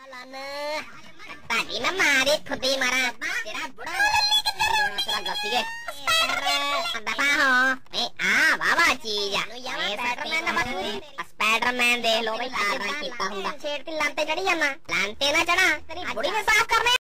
ਤੁਹਾਡੀ ਮੈਂ ਮਾਰੀ ਖੁੱਦੀ ਮਾਰਾਂ ਤੇਰਾ ਬੁੜਾ ਤੇਰਾ ਗਲਤੀ ਹੈ ਦਫਾ ਹੋ ਨਹੀਂ ਆ ਵਾਵਾ ਚੀਜ਼ ਆ ਇਹ ਸਪਾਈਡਰਮੈਨ ਦਾ ਮਸੂਰੀ ਸਪਾਈਡਰਮੈਨ ਦੇਖ ਲੋ ਬਈ ਕਾਰਨ ਕੀਤਾ ਹੁੰਦਾ ਛੇੜ ਕੇ ਲੰਤੇ ਚੜੀ ਜਾਣਾ ਲੰਤੇ ਨਾ ਚੜਾ ਤੇਰੀ ਬੁੜੀ ਨੇ ਸਾਫ਼ ਕਰਨੇ